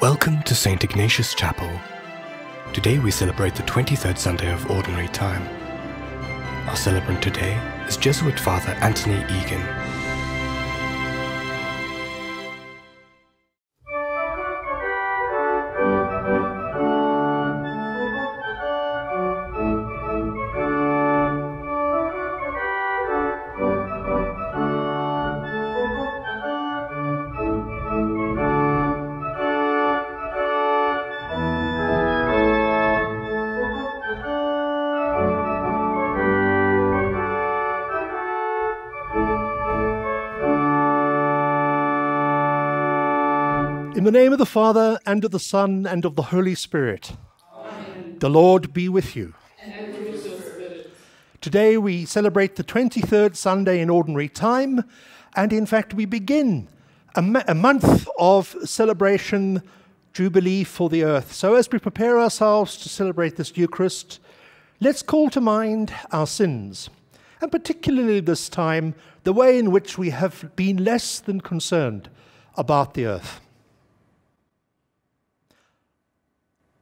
Welcome to St. Ignatius Chapel. Today we celebrate the 23rd Sunday of Ordinary Time. Our celebrant today is Jesuit Father Anthony Egan. Of the Father, and of the Son, and of the Holy Spirit. Amen. The Lord be with you. And with your spirit. Today we celebrate the 23rd Sunday in Ordinary Time, and in fact we begin a, a month of celebration, Jubilee for the earth. So as we prepare ourselves to celebrate this Eucharist, let's call to mind our sins, and particularly this time, the way in which we have been less than concerned about the earth.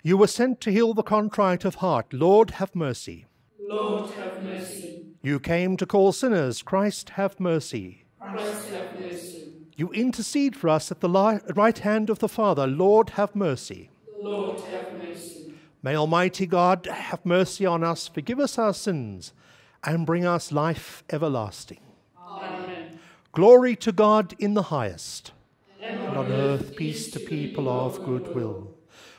You were sent to heal the contrite of heart. Lord, have mercy. Lord, have mercy. You came to call sinners. Christ, have mercy. Christ, have mercy. You intercede for us at the right hand of the Father. Lord, have mercy. Lord, have mercy. May Almighty God have mercy on us, forgive us our sins, and bring us life everlasting. Amen. Glory to God in the highest, And and on earth peace to people of good will.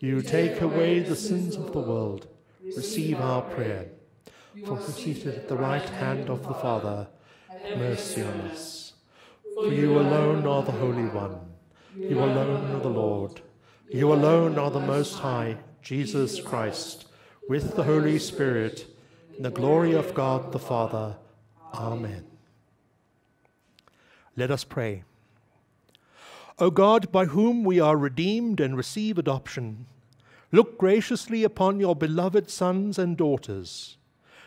You take away the sins of the world. Receive our prayer. For who seated at the right hand of the Father, mercy on us. For you alone are the Holy One. You alone are the Lord. You alone are the Most High, Jesus Christ, with the Holy Spirit, in the glory of God the Father. Amen. Let us pray. O God, by whom we are redeemed and receive adoption, look graciously upon your beloved sons and daughters,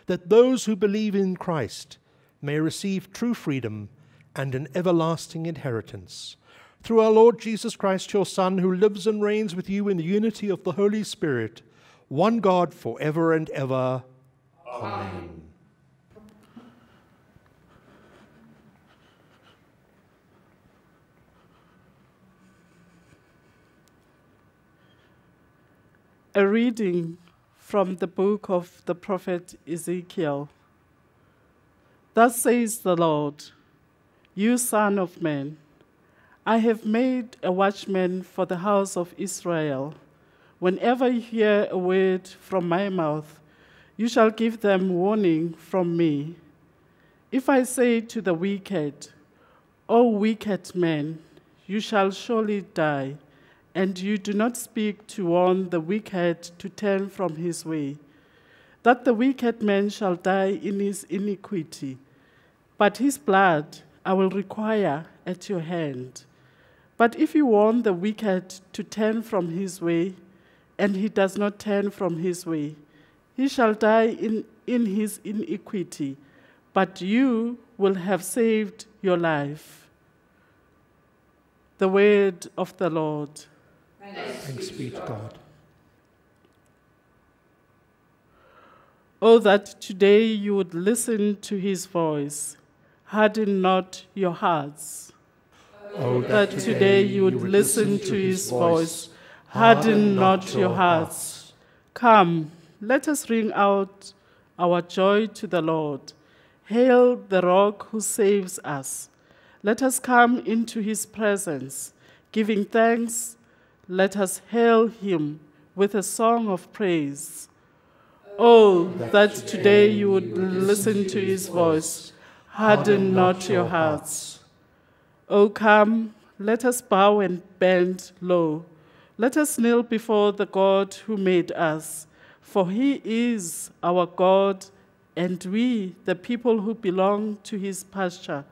that those who believe in Christ may receive true freedom and an everlasting inheritance. Through our Lord Jesus Christ, your Son, who lives and reigns with you in the unity of the Holy Spirit, one God for ever and ever. Amen. A reading from the book of the prophet Ezekiel. Thus says the Lord, You son of man, I have made a watchman for the house of Israel. Whenever you hear a word from my mouth, you shall give them warning from me. If I say to the wicked, O wicked man, you shall surely die and you do not speak to warn the wicked to turn from his way, that the wicked man shall die in his iniquity, but his blood I will require at your hand. But if you warn the wicked to turn from his way, and he does not turn from his way, he shall die in, in his iniquity, but you will have saved your life. The word of the Lord. Thanks be to God. Oh, that today you would listen to his voice. Harden not your hearts. Oh, That today you would listen to his voice. Harden not your hearts. Come, let us ring out our joy to the Lord. Hail the rock who saves us. Let us come into his presence, giving thanks. Let us hail him with a song of praise. Oh, that today you would listen to his voice. Harden not your hearts. Oh, come, let us bow and bend low Let us kneel before the God who made us, for he is our God, and we, the people who belong to his pasture,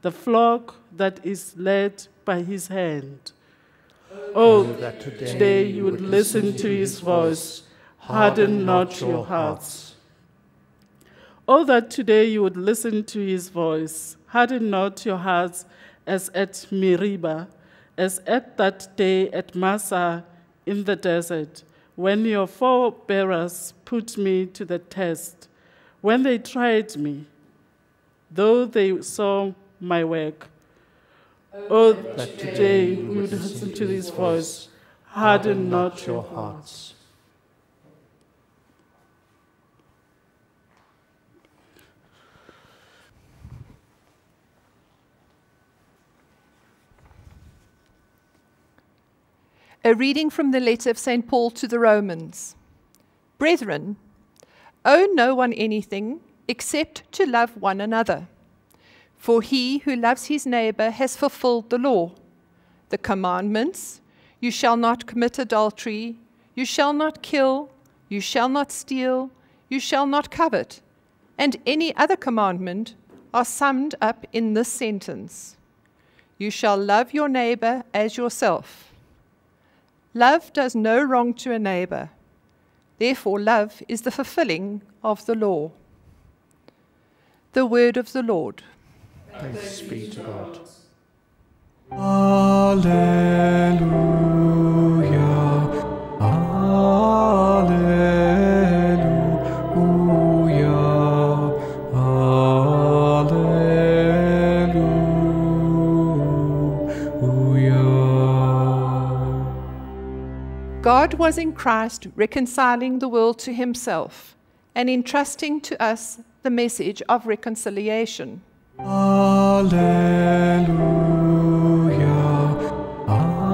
the flock that is led by his hand. Oh, that today you would listen to his voice, harden not your hearts. Oh, that today you would listen to his voice, harden not your hearts as at Meribah, as at that day at Massah in the desert, when your forebearers put me to the test, when they tried me, though they saw my work. Oh, that today you would listen to his voice, harden not your hearts. A reading from the letter of St. Paul to the Romans. Brethren, owe no one anything except to love one another. For he who loves his neighbor has fulfilled the law. The commandments you shall not commit adultery, you shall not kill, you shall not steal, you shall not covet, and any other commandment are summed up in this sentence You shall love your neighbor as yourself. Love does no wrong to a neighbor. Therefore, love is the fulfilling of the law. The word of the Lord. Thanks be to God. Alleluia. Alleluia. Alleluia. God was in Christ reconciling the world to himself and entrusting to us the message of reconciliation. Alleluia. Alleluia. Alleluia.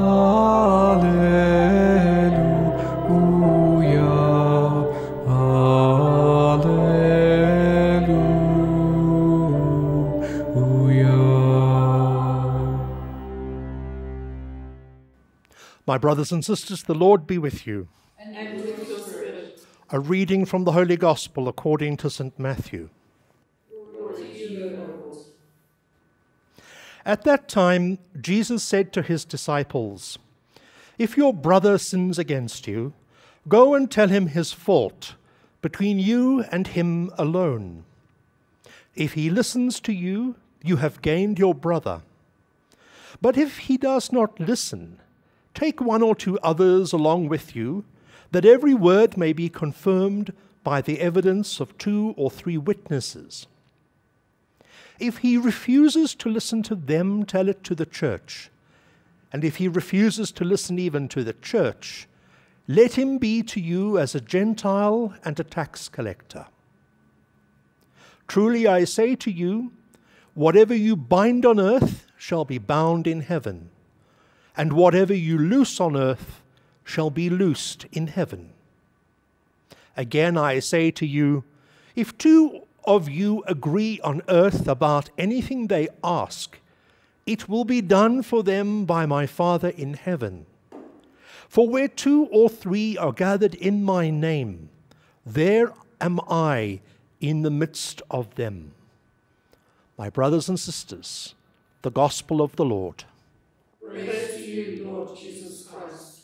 My brothers and sisters, the Lord be with you. And with your spirit. A reading from the Holy Gospel according to St. Matthew. At that time, Jesus said to his disciples, If your brother sins against you, go and tell him his fault between you and him alone. If he listens to you, you have gained your brother. But if he does not listen, take one or two others along with you, that every word may be confirmed by the evidence of two or three witnesses. If he refuses to listen to them, tell it to the church. And if he refuses to listen even to the church, let him be to you as a Gentile and a tax collector. Truly I say to you, whatever you bind on earth shall be bound in heaven, and whatever you loose on earth shall be loosed in heaven. Again I say to you, if two of you agree on earth about anything they ask, it will be done for them by my Father in heaven. For where two or three are gathered in my name, there am I in the midst of them. My brothers and sisters, the gospel of the Lord. Praise to you, Lord Jesus Christ.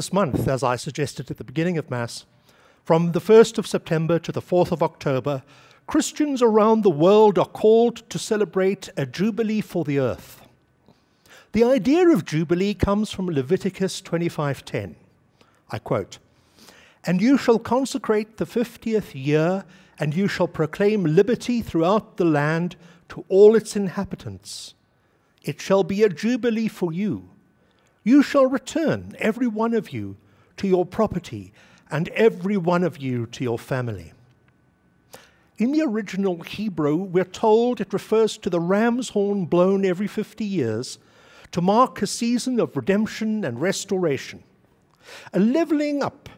This month, as I suggested at the beginning of Mass, from the 1st of September to the 4th of October, Christians around the world are called to celebrate a Jubilee for the earth. The idea of Jubilee comes from Leviticus 25:10. I quote, "And you shall consecrate the 50th year, and you shall proclaim liberty throughout the land to all its inhabitants. It shall be a jubilee for you. You shall return, every one of you, to your property, and every one of you to your family. In the original Hebrew, we're told it refers to the ram's horn blown every 50 years to mark a season of redemption and restoration, a leveling up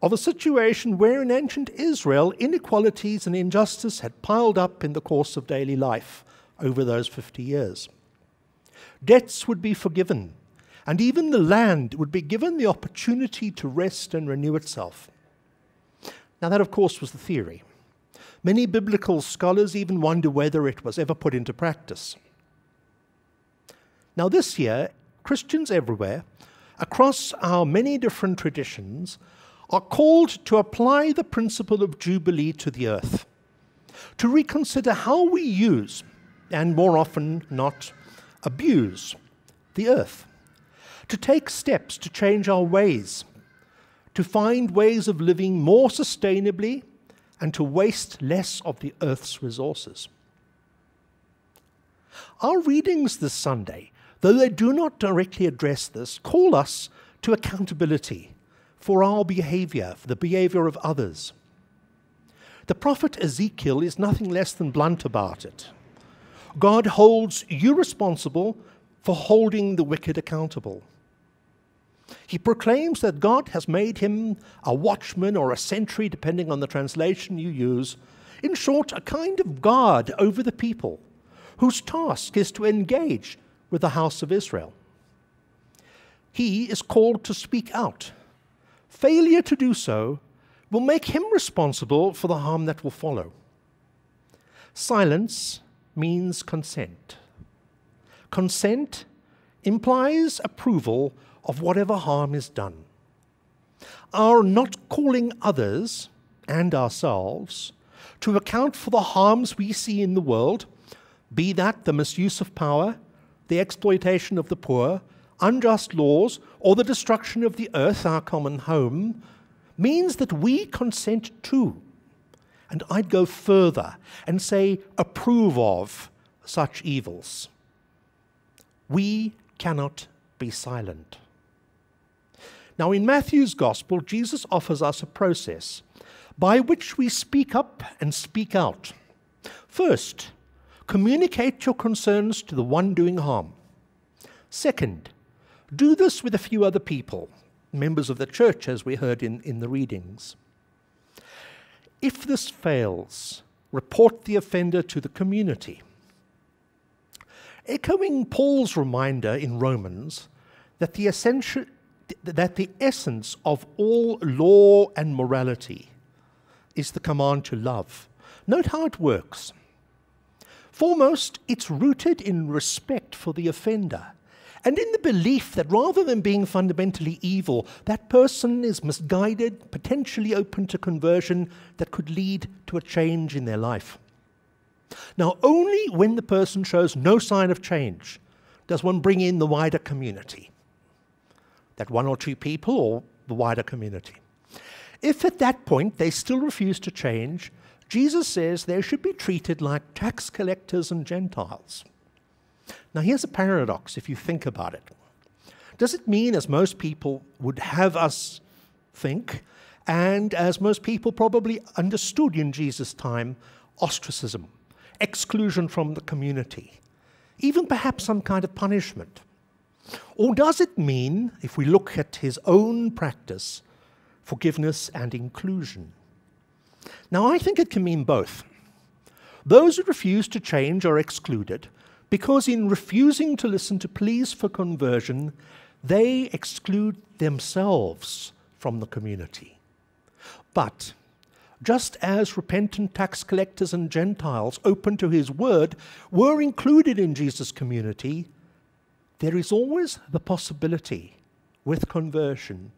of a situation where in ancient Israel inequalities and injustice had piled up in the course of daily life, over those 50 years. Debts would be forgiven, and even the land would be given the opportunity to rest and renew itself. Now, that, of course, was the theory. Many biblical scholars even wonder whether it was ever put into practice. Now, this year, Christians everywhere, across our many different traditions, are called to apply the principle of Jubilee to the earth, to reconsider how we use, and more often not abuse, the earth, to take steps to change our ways, to find ways of living more sustainably, and to waste less of the earth's resources. Our readings this Sunday, though they do not directly address this, call us to accountability for our behavior, for the behavior of others. The prophet Ezekiel is nothing less than blunt about it. God holds you responsible for holding the wicked accountable. He proclaims that God has made him a watchman or a sentry, depending on the translation you use. In short, a kind of guard over the people, whose task is to engage with the house of Israel. He is called to speak out. Failure to do so will make him responsible for the harm that will follow. Silence means consent. Consent implies approval of whatever harm is done. Our not calling others and ourselves to account for the harms we see in the world, be that the misuse of power, the exploitation of the poor, unjust laws, or the destruction of the earth, our common home, means that we consent to, and I'd go further and say approve of such evils. We cannot be silent. Now, in Matthew's Gospel, Jesus offers us a process by which we speak up and speak out. First, communicate your concerns to the one doing harm. Second, do this with a few other people, members of the church, as we heard in, in the readings. If this fails, report the offender to the community. Echoing Paul's reminder in Romans that the essential, that the essence of all law and morality is the command to love. Note how it works. Foremost, it's rooted in respect for the offender and in the belief that rather than being fundamentally evil, that person is misguided, potentially open to conversion that could lead to a change in their life. Now, only when the person shows no sign of change does one bring in the wider community that one or two people or the wider community. If at that point they still refuse to change, Jesus says they should be treated like tax collectors and Gentiles. Now, here's a paradox if you think about it. Does it mean, as most people would have us think, and as most people probably understood in Jesus' time, ostracism, exclusion from the community, even perhaps some kind of punishment? Or does it mean, if we look at his own practice, forgiveness and inclusion? Now, I think it can mean both. Those who refuse to change are excluded because, in refusing to listen to pleas for conversion, they exclude themselves from the community. But just as repentant tax collectors and Gentiles open to his word were included in Jesus' community, there is always the possibility with conversion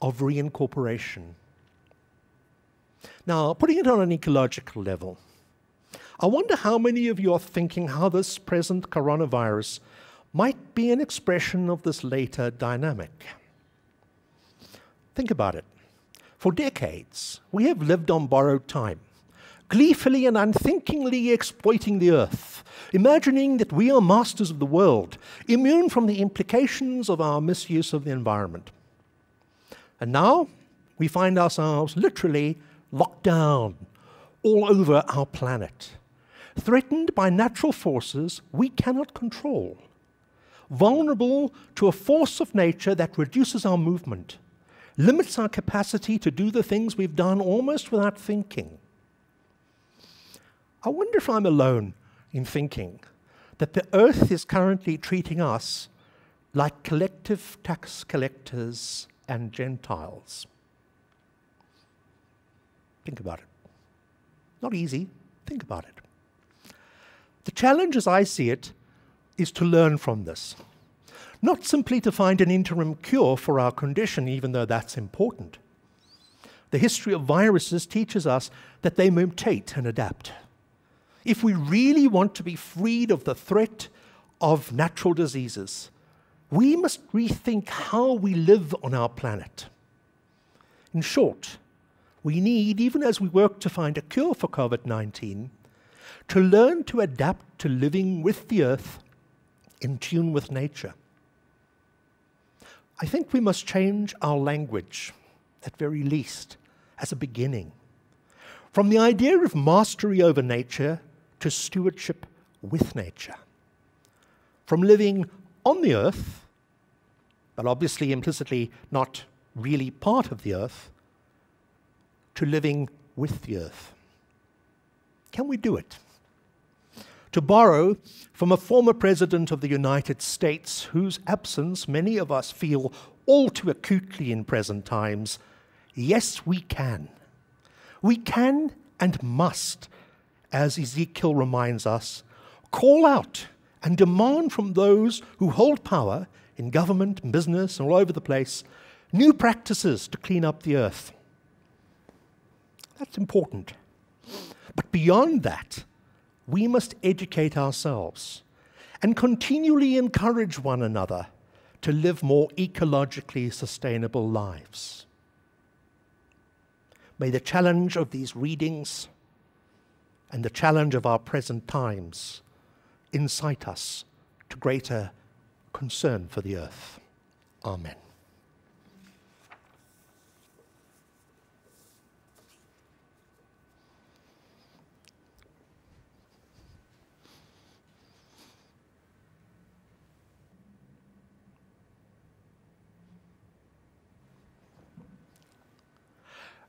of reincorporation. Now, putting it on an ecological level, I wonder how many of you are thinking how this present coronavirus might be an expression of this later dynamic. Think about it. For decades, we have lived on borrowed time gleefully and unthinkingly exploiting the earth, imagining that we are masters of the world, immune from the implications of our misuse of the environment. And now we find ourselves literally locked down all over our planet, threatened by natural forces we cannot control, vulnerable to a force of nature that reduces our movement, limits our capacity to do the things we've done almost without thinking I wonder if I'm alone in thinking that the earth is currently treating us like collective tax collectors and Gentiles. Think about it. Not easy. Think about it. The challenge, as I see it, is to learn from this. Not simply to find an interim cure for our condition, even though that's important. The history of viruses teaches us that they mutate and adapt. If we really want to be freed of the threat of natural diseases, we must rethink how we live on our planet. In short, we need, even as we work to find a cure for COVID 19, to learn to adapt to living with the earth in tune with nature. I think we must change our language, at very least, as a beginning. From the idea of mastery over nature to stewardship with nature. From living on the earth, but obviously implicitly not really part of the earth, to living with the earth. Can we do it? To borrow from a former president of the United States, whose absence many of us feel all too acutely in present times, yes, we can. We can and must, as Ezekiel reminds us, call out and demand from those who hold power in government and business and all over the place new practices to clean up the earth. That's important. But beyond that, we must educate ourselves and continually encourage one another to live more ecologically sustainable lives. May the challenge of these readings and the challenge of our present times incite us to greater concern for the earth. Amen.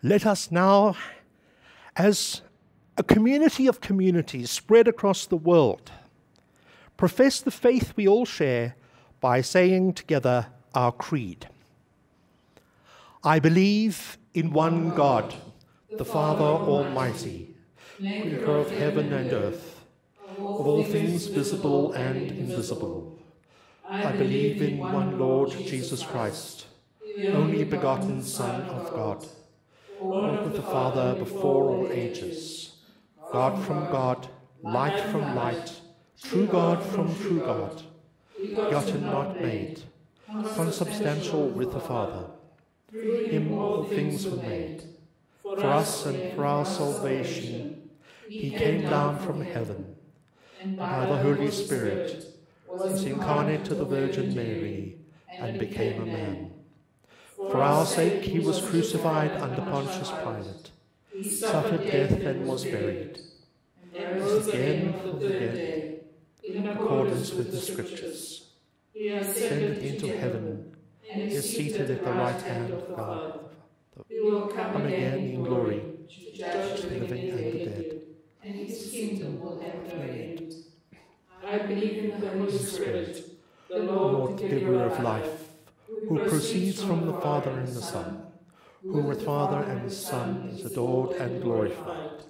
Let us now, as a community of communities spread across the world, profess the faith we all share by saying together our creed. I believe in one God, the Father Almighty, maker of heaven and earth, of all things visible and invisible. I believe in one Lord Jesus Christ, only begotten Son of God born with the Father before all ages, God from God, light from light, true God from true God, begotten not made, consubstantial with the Father. Him all things were made. For us and for our salvation, he came down from heaven, and by the Holy Spirit was incarnate to the Virgin Mary, and became a man for our sake he was crucified under Pontius Pilate. He suffered death and was buried. And rose again from the dead, in accordance with the Scriptures. He ascended into heaven and is seated at the right hand of God. He will come again in glory to judge the living and the dead. And his kingdom will have no end. I believe in the Holy Spirit, the Lord, the giver of life who proceeds from the Father and the Son, who with Father and the Son is adored and glorified,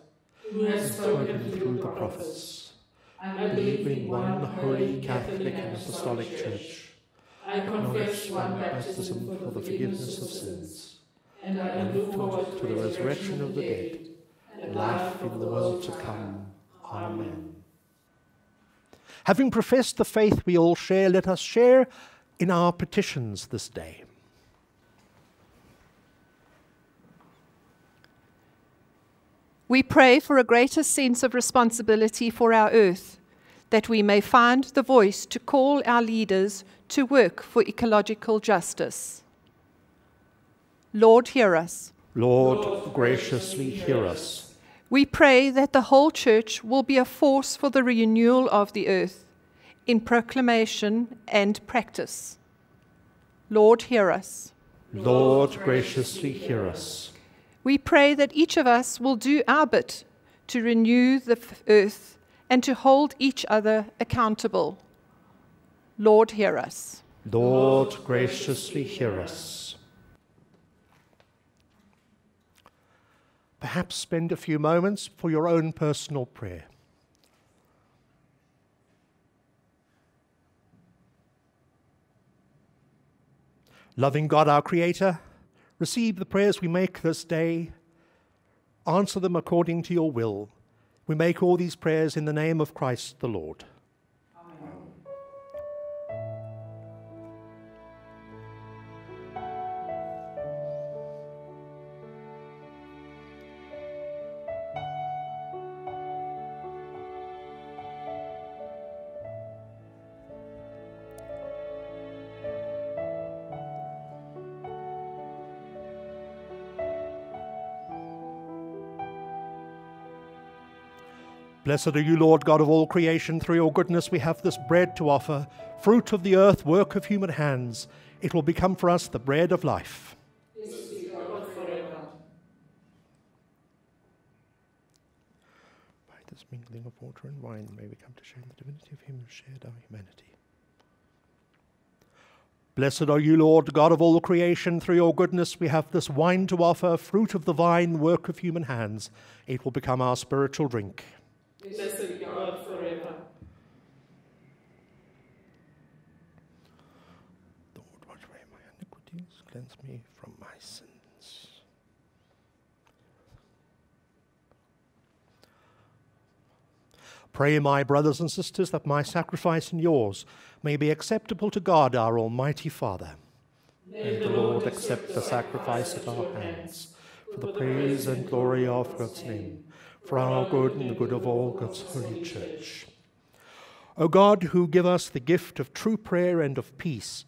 who has spoken through the prophets. I believe in one holy Catholic and Apostolic Church. I confess one baptism for the forgiveness of sins, and I look forward to the resurrection of the dead and life in the world to come. Amen. Having professed the faith we all share, let us share in our petitions this day. We pray for a greater sense of responsibility for our earth, that we may find the voice to call our leaders to work for ecological justice. Lord, hear us. Lord, graciously hear us. We pray that the whole church will be a force for the renewal of the earth in proclamation and practice. Lord, hear us. Lord, graciously hear us. We pray that each of us will do our bit to renew the earth and to hold each other accountable. Lord, hear us. Lord, graciously hear us. Perhaps spend a few moments for your own personal prayer. Loving God, our Creator, receive the prayers we make this day. Answer them according to your will. We make all these prayers in the name of Christ the Lord. Blessed are you, Lord God of all creation. Through your goodness, we have this bread to offer, fruit of the earth, work of human hands. It will become for us the bread of life. By this mingling of water and wine, may we come to share in the divinity of Him who shared our humanity. Blessed are you, Lord, God of all creation. Through your goodness, we have this wine to offer, fruit of the vine, work of human hands. It will become our spiritual drink. Blessed God forever. Lord, wash away my iniquities, cleanse me from my sins. Pray, my brothers and sisters, that my sacrifice and yours may be acceptable to God, our Almighty Father. May the Lord accept the sacrifice at our hands for the praise and glory of God's name, for our good and the good of all God's holy church. O God, who give us the gift of true prayer and of peace,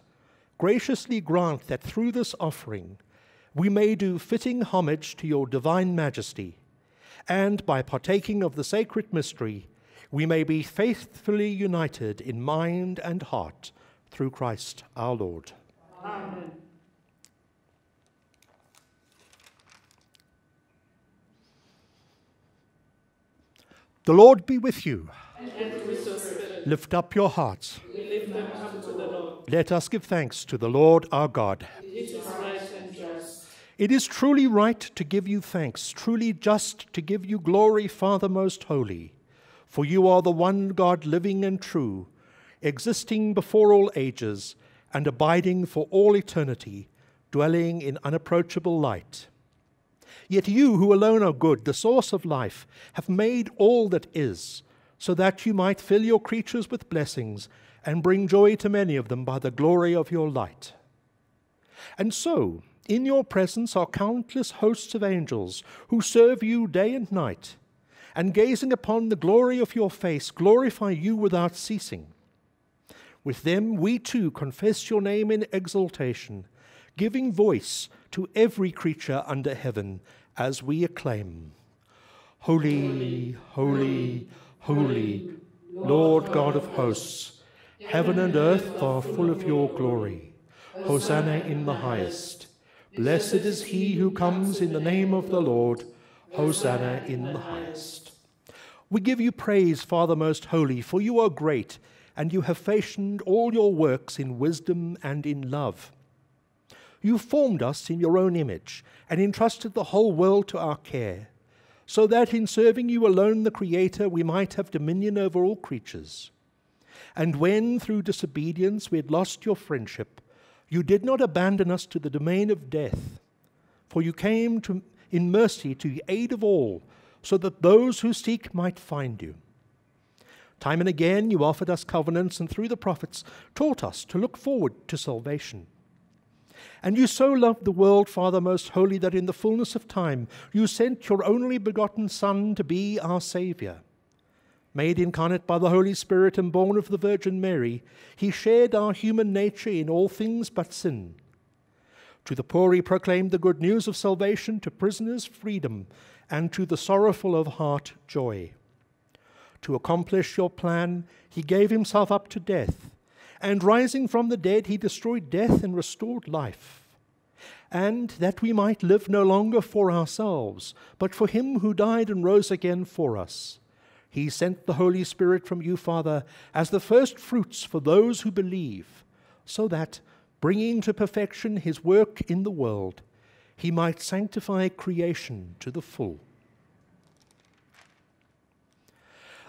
graciously grant that through this offering we may do fitting homage to your divine majesty, and by partaking of the sacred mystery, we may be faithfully united in mind and heart through Christ our Lord. Amen. The Lord be with you. With Lift up your hearts. we lift them up to the Lord. Let us give thanks to the Lord our God. It is right and just. It is truly right to give you thanks, truly just to give you glory, Father most holy. For you are the one God living and true, existing before all ages and abiding for all eternity, dwelling in unapproachable light. Yet you, who alone are good, the source of life, have made all that is, so that you might fill your creatures with blessings and bring joy to many of them by the glory of your light. And so, in your presence are countless hosts of angels who serve you day and night, and gazing upon the glory of your face, glorify you without ceasing. With them, we too confess your name in exaltation, giving voice to every creature under heaven as we acclaim Holy, holy, holy, Lord God of hosts, heaven and earth are full of your glory. Hosanna in the highest. Blessed is he who comes in the name of the Lord. Hosanna in the highest. We give you praise, Father most holy, for you are great, and you have fashioned all your works in wisdom and in love. You formed us in your own image and entrusted the whole world to our care, so that in serving you alone, the Creator, we might have dominion over all creatures. And when, through disobedience, we had lost your friendship, you did not abandon us to the domain of death, for you came to, in mercy to the aid of all, so that those who seek might find you. Time and again you offered us covenants, and through the prophets taught us to look forward to salvation. And you so loved the world, Father most holy, that in the fullness of time you sent your only begotten Son to be our Saviour. Made incarnate by the Holy Spirit and born of the Virgin Mary, he shared our human nature in all things but sin. To the poor he proclaimed the good news of salvation, to prisoners freedom, and to the sorrowful of heart joy. To accomplish your plan, he gave himself up to death, and rising from the dead, he destroyed death and restored life. And that we might live no longer for ourselves, but for him who died and rose again for us, He sent the Holy Spirit from you, Father, as the first fruits for those who believe, so that, bringing to perfection his work in the world, he might sanctify creation to the full.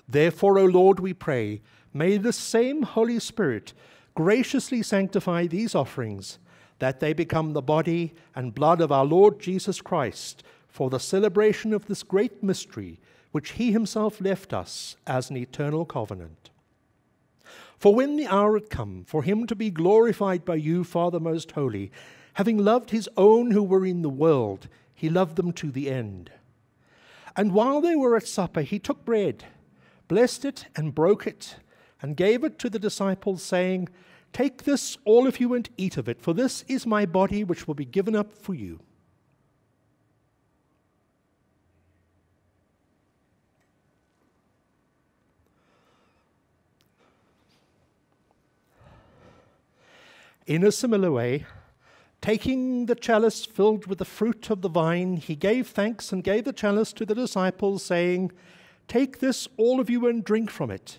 Therefore, O Lord, we pray, may the same Holy Spirit graciously sanctify these offerings, that they become the body and blood of our Lord Jesus Christ for the celebration of this great mystery which he himself left us as an eternal covenant. For when the hour had come for him to be glorified by you, Father most holy, having loved his own who were in the world, he loved them to the end. And while they were at supper, he took bread, blessed it, and broke it, and gave it to the disciples, saying, Take this, all of you, and eat of it, for this is my body which will be given up for you. In a similar way, taking the chalice filled with the fruit of the vine, he gave thanks and gave the chalice to the disciples, saying, Take this, all of you, and drink from it,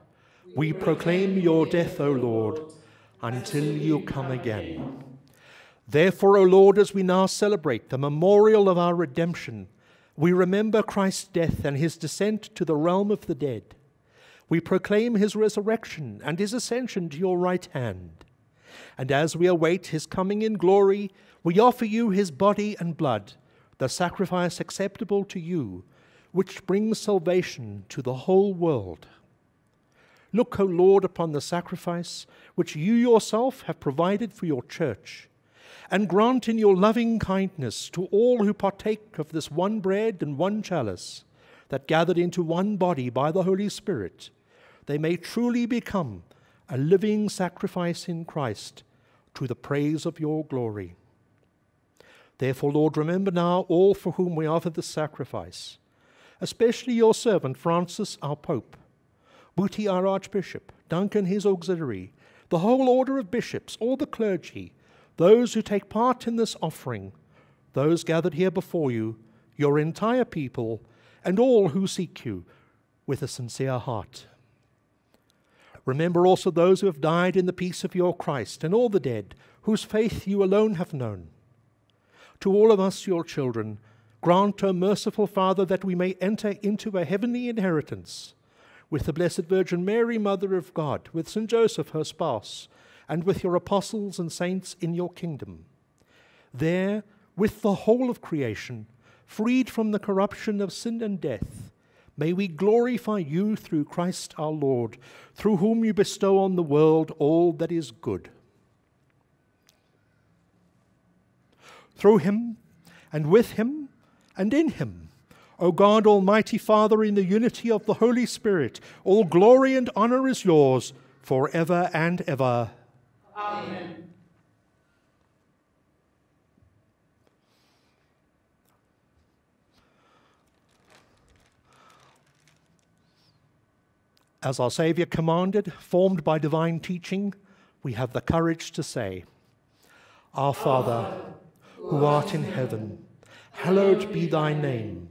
we proclaim your death, O Lord, until you come again. Therefore, O Lord, as we now celebrate the memorial of our redemption, we remember Christ's death and his descent to the realm of the dead. We proclaim his resurrection and his ascension to your right hand. And as we await his coming in glory, we offer you his body and blood the sacrifice acceptable to you, which brings salvation to the whole world. Look, O Lord, upon the sacrifice which you yourself have provided for your church, and grant in your loving kindness to all who partake of this one bread and one chalice, that gathered into one body by the Holy Spirit, they may truly become a living sacrifice in Christ to the praise of your glory. Therefore, Lord, remember now all for whom we offer this sacrifice, especially your servant Francis, our Pope, Buti, our Archbishop, Duncan, his auxiliary, the whole order of bishops, all the clergy, those who take part in this offering, those gathered here before you, your entire people, and all who seek you with a sincere heart. Remember also those who have died in the peace of your Christ, and all the dead, whose faith you alone have known to all of us, your children, grant, O merciful Father, that we may enter into a heavenly inheritance with the Blessed Virgin Mary, Mother of God, with St. Joseph, her spouse, and with your apostles and saints in your kingdom. There, with the whole of creation, freed from the corruption of sin and death, may we glorify you through Christ our Lord, through whom you bestow on the world all that is good. through him, and with him, and in him. O God, Almighty Father, in the unity of the Holy Spirit, all glory and honor is yours forever and ever. Amen. As our Saviour commanded, formed by divine teaching, we have the courage to say, Our Father, who art in heaven, hallowed be thy name.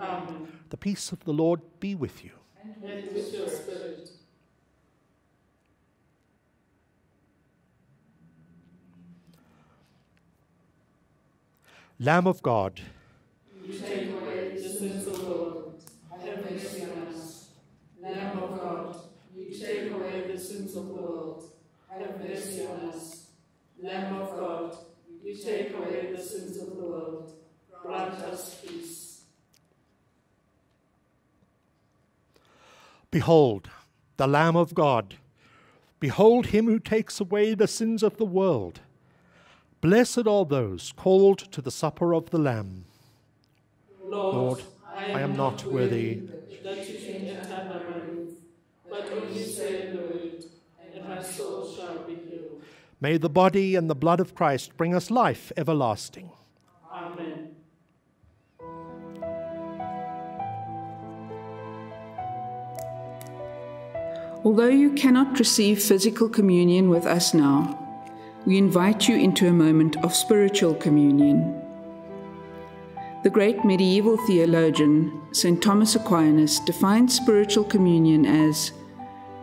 Amen. The peace of the Lord be with you. And with your spirit. Lamb of God, You take away the sins of the world. Have mercy on us. Lamb of God, you take away the sins of the world. Have mercy on us. Lamb of God, you take away the sins of the world. Grant us peace. Behold, the Lamb of God. Behold him who takes away the sins of the world. Blessed are those called to the supper of the Lamb. Lord, I am not worthy that you enter my but only say the word, and my soul shall be healed. May the body and the blood of Christ bring us life everlasting. Although you cannot receive physical communion with us now, we invite you into a moment of spiritual communion. The great medieval theologian, St. Thomas Aquinas, defined spiritual communion as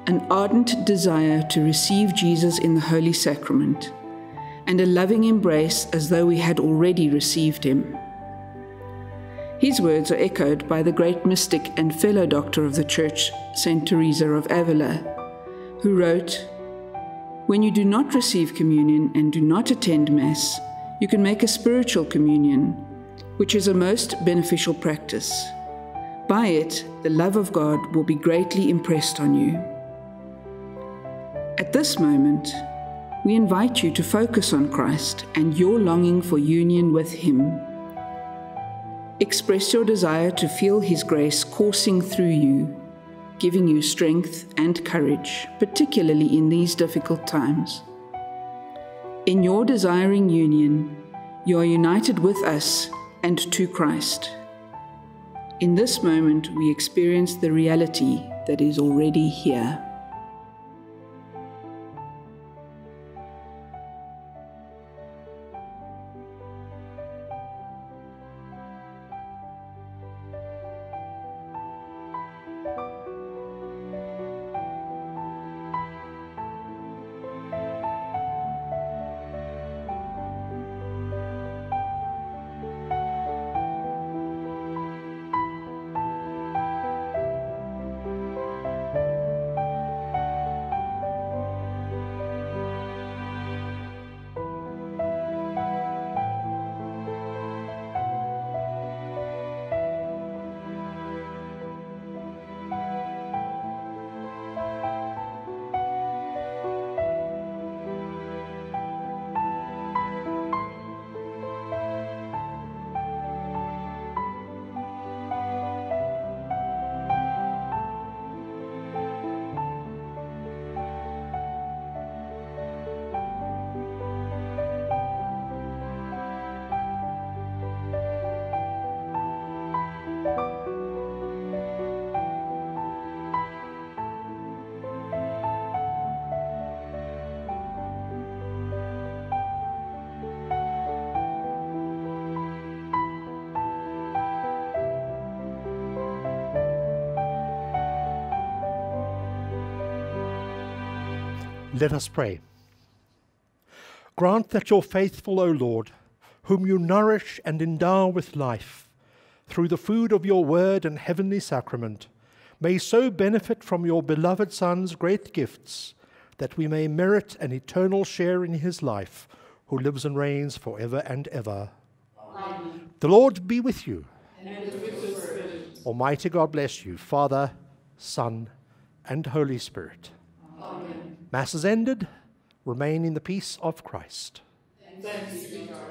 an ardent desire to receive Jesus in the Holy Sacrament and a loving embrace as though we had already received him. His words are echoed by the great mystic and fellow doctor of the Church, St. Teresa of Avila, who wrote, When you do not receive communion and do not attend Mass, you can make a spiritual communion, which is a most beneficial practice. By it, the love of God will be greatly impressed on you. At this moment, we invite you to focus on Christ and your longing for union with Him. Express your desire to feel His grace coursing through you, giving you strength and courage, particularly in these difficult times. In your desiring union, you are united with us and to Christ. In this moment, we experience the reality that is already here. Let us pray. Grant that your faithful, O Lord, whom you nourish and endow with life, through the food of your word and heavenly sacrament, may so benefit from your beloved Son's great gifts that we may merit an eternal share in his life, who lives and reigns for ever and ever. Amen. The Lord be with you. And with. Almighty God bless you, Father, Son, and Holy Spirit. Mass is ended. Remain in the peace of Christ. Thanks